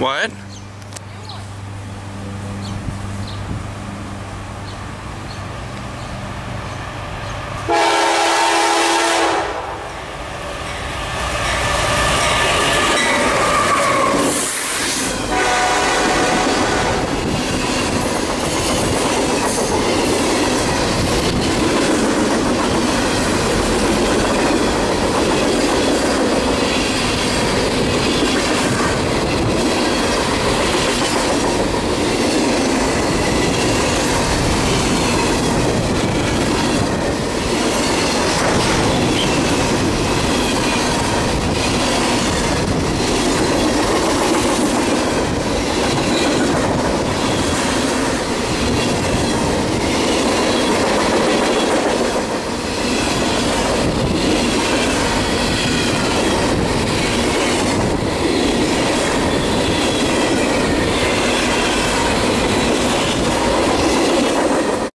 What?